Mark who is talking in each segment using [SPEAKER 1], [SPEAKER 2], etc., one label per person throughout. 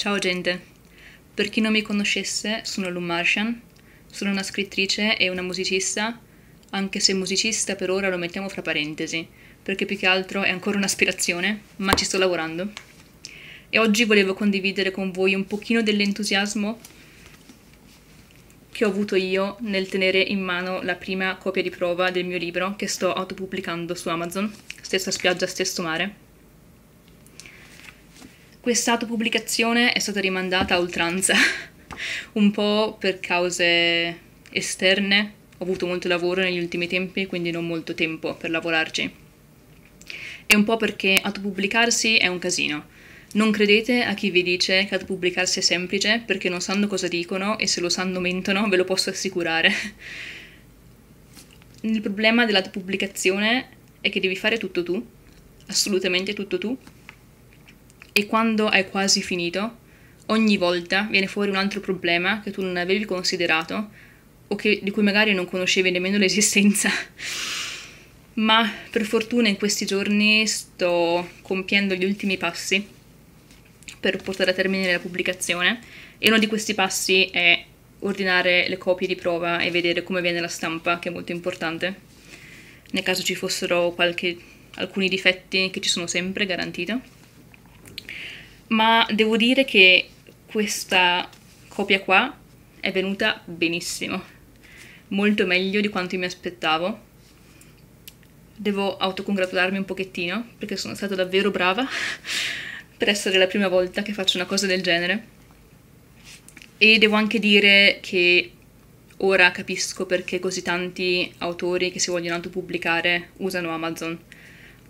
[SPEAKER 1] Ciao gente, per chi non mi conoscesse sono Lou Martian, sono una scrittrice e una musicista, anche se musicista per ora lo mettiamo fra parentesi, perché più che altro è ancora un'aspirazione, ma ci sto lavorando. E oggi volevo condividere con voi un pochino dell'entusiasmo che ho avuto io nel tenere in mano la prima copia di prova del mio libro che sto autopubblicando su Amazon, stessa spiaggia, stesso mare. Questa autopubblicazione è stata rimandata a oltranza, un po' per cause esterne, ho avuto molto lavoro negli ultimi tempi, quindi non molto tempo per lavorarci. E un po' perché autopubblicarsi è un casino. Non credete a chi vi dice che autopubblicarsi è semplice perché non sanno cosa dicono e se lo sanno mentono, ve lo posso assicurare. Il problema dell'autopubblicazione è che devi fare tutto tu, assolutamente tutto tu, e quando hai quasi finito, ogni volta viene fuori un altro problema che tu non avevi considerato o che, di cui magari non conoscevi nemmeno l'esistenza. Ma per fortuna in questi giorni sto compiendo gli ultimi passi per portare a termine la pubblicazione e uno di questi passi è ordinare le copie di prova e vedere come viene la stampa, che è molto importante. Nel caso ci fossero qualche, alcuni difetti che ci sono sempre garantito ma devo dire che questa copia qua è venuta benissimo, molto meglio di quanto mi aspettavo. Devo autocongratularmi un pochettino perché sono stata davvero brava per essere la prima volta che faccio una cosa del genere. E devo anche dire che ora capisco perché così tanti autori che si vogliono autopubblicare usano Amazon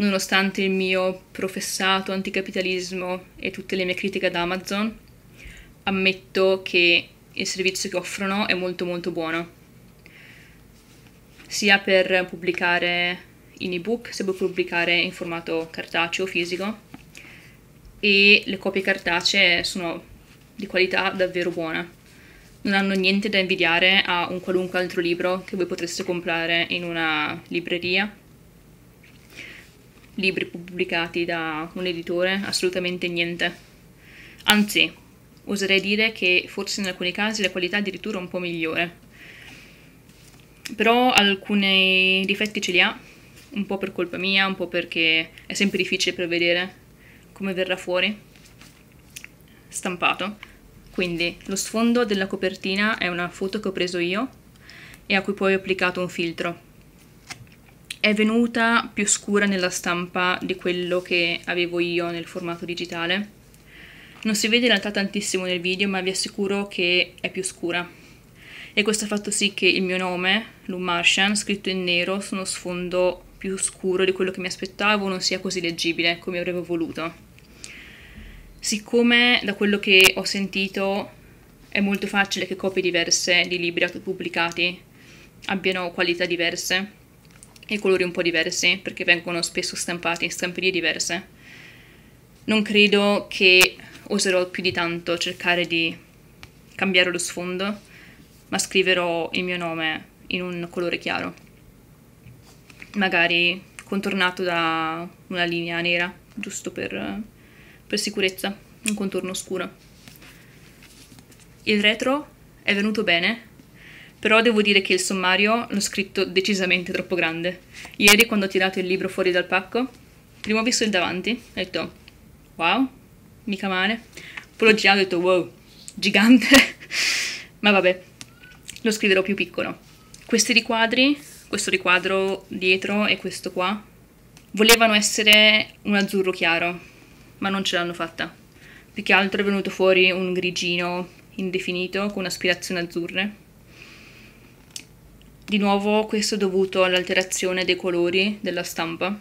[SPEAKER 1] nonostante il mio professato anticapitalismo e tutte le mie critiche ad Amazon, ammetto che il servizio che offrono è molto molto buono. Sia per pubblicare in ebook, sia per pubblicare in formato cartaceo fisico, e le copie cartacee sono di qualità davvero buona. Non hanno niente da invidiare a un qualunque altro libro che voi potreste comprare in una libreria libri pubblicati da un editore, assolutamente niente. Anzi, oserei dire che forse in alcuni casi la qualità è addirittura un po' migliore. Però alcuni difetti ce li ha, un po' per colpa mia, un po' perché è sempre difficile prevedere come verrà fuori stampato. Quindi lo sfondo della copertina è una foto che ho preso io e a cui poi ho applicato un filtro è venuta più scura nella stampa di quello che avevo io nel formato digitale. Non si vede in realtà tantissimo nel video, ma vi assicuro che è più scura. E questo ha fatto sì che il mio nome, Lou Martian, scritto in nero su uno sfondo più scuro di quello che mi aspettavo, non sia così leggibile come avrei voluto. Siccome da quello che ho sentito è molto facile che copie diverse di libri autopubblicati abbiano qualità diverse, e colori un po' diversi perché vengono spesso stampati in stamperie diverse. Non credo che oserò più di tanto cercare di cambiare lo sfondo, ma scriverò il mio nome in un colore chiaro, magari contornato da una linea nera, giusto per, per sicurezza, un contorno scuro. Il retro è venuto bene, però devo dire che il sommario l'ho scritto decisamente troppo grande. Ieri quando ho tirato il libro fuori dal pacco, prima ho visto il davanti, ho detto wow, mica male. Poi l'ho girato e ho detto wow, gigante. Ma vabbè, lo scriverò più piccolo. Questi riquadri, questo riquadro dietro e questo qua, volevano essere un azzurro chiaro, ma non ce l'hanno fatta. Più che altro è venuto fuori un grigino indefinito con aspirazioni azzurre di nuovo questo è dovuto all'alterazione dei colori della stampa.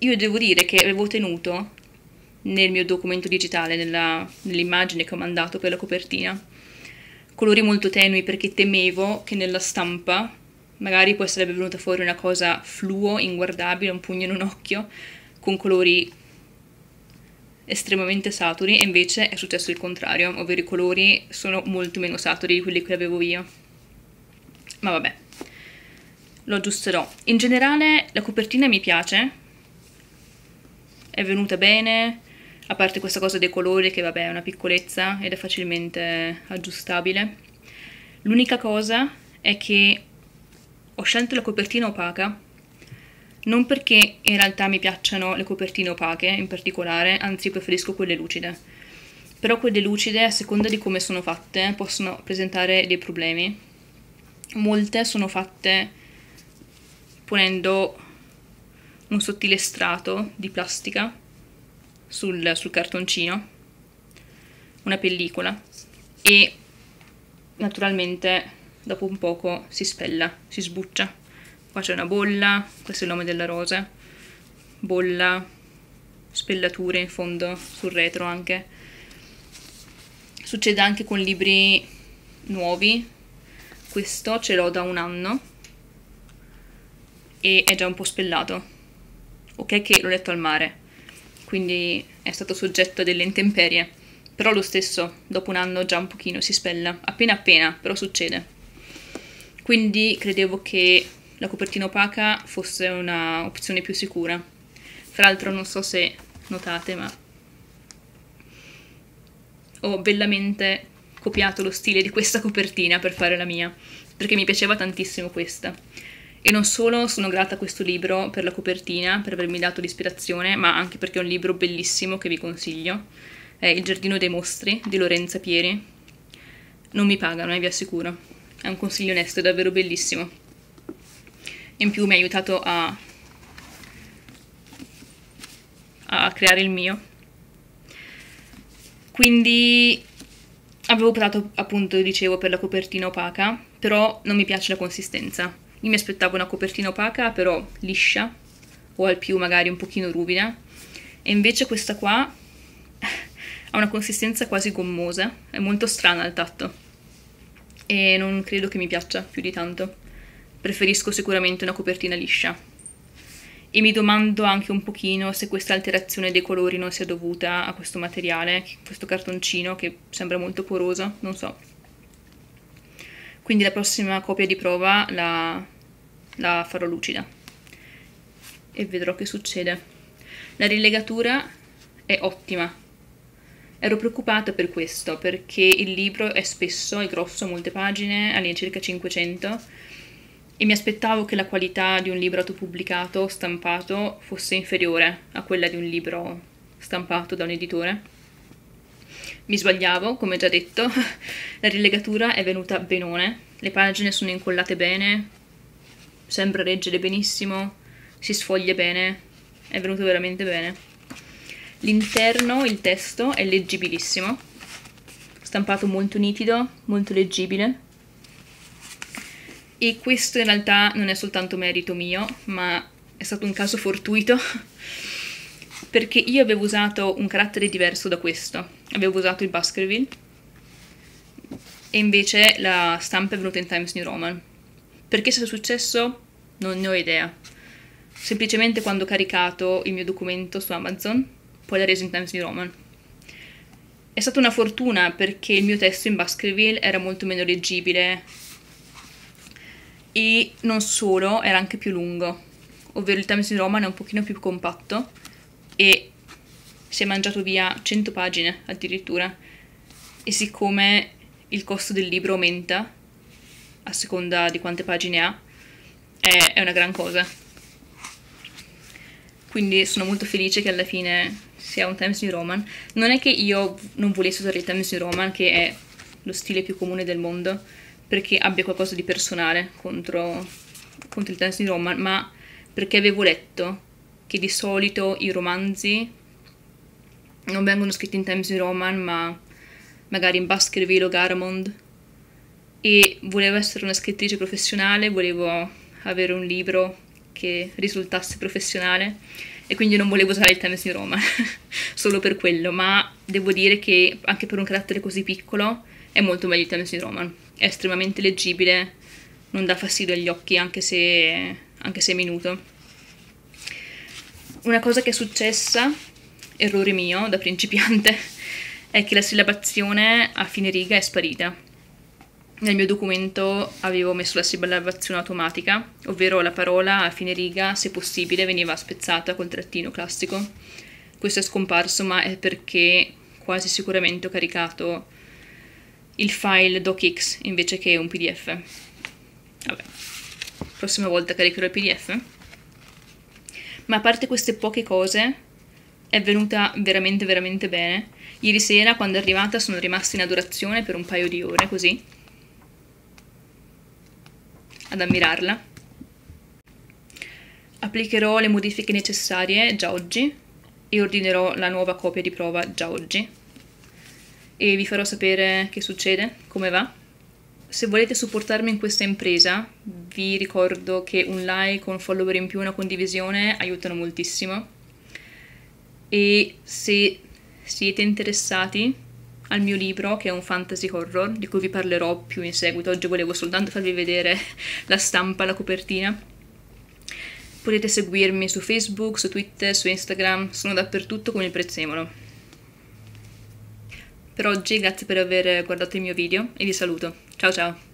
[SPEAKER 1] Io devo dire che avevo tenuto nel mio documento digitale, nell'immagine che ho mandato per la copertina, colori molto tenui perché temevo che nella stampa magari poi sarebbe venuta fuori una cosa fluo, inguardabile, un pugno in un occhio, con colori estremamente saturi e invece è successo il contrario, ovvero i colori sono molto meno saturi di quelli che avevo io ma vabbè, lo aggiusterò. In generale la copertina mi piace, è venuta bene, a parte questa cosa dei colori che vabbè è una piccolezza ed è facilmente aggiustabile. L'unica cosa è che ho scelto la copertina opaca non perché in realtà mi piacciono le copertine opache in particolare, anzi preferisco quelle lucide. Però quelle lucide, a seconda di come sono fatte, possono presentare dei problemi. Molte sono fatte ponendo un sottile strato di plastica sul, sul cartoncino, una pellicola, e naturalmente dopo un poco si spella, si sbuccia. Qua c'è una bolla, questo è il nome della rosa, bolla, spellature in fondo sul retro anche. Succede anche con libri nuovi, questo ce l'ho da un anno e è già un po' spellato. Ok che l'ho letto al mare, quindi è stato soggetto a delle intemperie, però lo stesso, dopo un anno già un pochino si spella, appena appena, però succede. Quindi credevo che la copertina opaca fosse un'opzione più sicura. Fra l'altro non so se notate, ma ho bellamente copiato lo stile di questa copertina per fare la mia, perché mi piaceva tantissimo questa. E non solo sono grata a questo libro per la copertina, per avermi dato l'ispirazione, ma anche perché è un libro bellissimo che vi consiglio. È Il giardino dei mostri di Lorenza Pieri. Non mi pagano, eh, vi assicuro. È un consiglio onesto, è davvero bellissimo in più mi ha aiutato a, a creare il mio. Quindi avevo optato appunto, dicevo, per la copertina opaca, però non mi piace la consistenza. Io mi aspettavo una copertina opaca, però liscia, o al più magari un pochino ruvida, e invece questa qua ha una consistenza quasi gommosa, è molto strana al tatto, e non credo che mi piaccia più di tanto preferisco sicuramente una copertina liscia. E mi domando anche un pochino se questa alterazione dei colori non sia dovuta a questo materiale, questo cartoncino che sembra molto poroso, non so. Quindi la prossima copia di prova la, la farò lucida e vedrò che succede. La rilegatura è ottima. Ero preoccupata per questo, perché il libro è spesso, è grosso, molte pagine, all'incirca 500, e mi aspettavo che la qualità di un libro autopubblicato stampato fosse inferiore a quella di un libro stampato da un editore. Mi sbagliavo, come già detto, la rilegatura è venuta benone, le pagine sono incollate bene, sembra reggere benissimo, si sfoglia bene, è venuto veramente bene. L'interno, il testo, è leggibilissimo, stampato molto nitido, molto leggibile, e questo in realtà non è soltanto merito mio, ma è stato un caso fortuito, perché io avevo usato un carattere diverso da questo. Avevo usato il Baskerville, e invece la stampa è venuta in Times New Roman. Perché sia successo? Non ne ho idea. Semplicemente quando ho caricato il mio documento su Amazon, poi l'ha reso in Times New Roman. È stata una fortuna perché il mio testo in Baskerville era molto meno leggibile e non solo, era anche più lungo, ovvero il Times di Roman è un pochino più compatto e si è mangiato via 100 pagine addirittura e siccome il costo del libro aumenta a seconda di quante pagine ha, è, è una gran cosa. Quindi sono molto felice che alla fine sia un Times New Roman. Non è che io non volessi usare il Times New Roman, che è lo stile più comune del mondo, perché abbia qualcosa di personale contro, contro il Times New Roman, ma perché avevo letto che di solito i romanzi non vengono scritti in Times New Roman, ma magari in Baskerville o Garamond. E volevo essere una scrittrice professionale, volevo avere un libro che risultasse professionale e quindi non volevo usare il Times New Roman solo per quello, ma devo dire che anche per un carattere così piccolo è molto meglio il Times New Roman è estremamente leggibile, non dà fastidio agli occhi anche se, anche se è minuto. Una cosa che è successa, errore mio da principiante, è che la sillabazione a fine riga è sparita. Nel mio documento avevo messo la sillabazione automatica, ovvero la parola a fine riga, se possibile, veniva spezzata col trattino classico. questo è scomparso, ma è perché quasi sicuramente ho caricato il file docx invece che un pdf. Vabbè, prossima volta caricherò il pdf. Ma a parte queste poche cose, è venuta veramente veramente bene. Ieri sera, quando è arrivata, sono rimasta in adorazione per un paio di ore, così, ad ammirarla. Applicherò le modifiche necessarie già oggi e ordinerò la nuova copia di prova già oggi e vi farò sapere che succede, come va. Se volete supportarmi in questa impresa, vi ricordo che un like, un follower in più una condivisione aiutano moltissimo. E se siete interessati al mio libro, che è un fantasy horror, di cui vi parlerò più in seguito, oggi volevo soltanto farvi vedere la stampa, la copertina, Potete seguirmi su Facebook, su Twitter, su Instagram, sono dappertutto con il prezzemolo. Per oggi grazie per aver guardato il mio video e vi saluto. Ciao ciao!